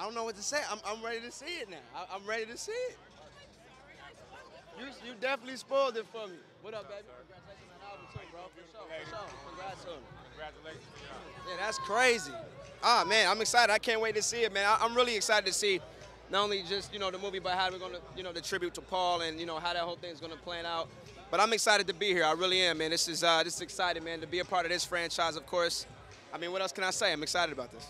I don't know what to say. I'm, I'm ready to see it now. I, am ready to see it. You, you definitely spoiled it for me. What up, baby? Congratulations on the album too, bro. For sure, for sure. Congrats on Congratulations. Yeah, that's crazy. Ah, man, I'm excited. I can't wait to see it, man. I, I'm really excited to see not only just, you know, the movie, but how we're going to, you know, the tribute to Paul and, you know, how that whole thing's going to plan out. But I'm excited to be here. I really am, man. This is, uh, this is exciting, man, to be a part of this franchise, of course. I mean, what else can I say? I'm excited about this.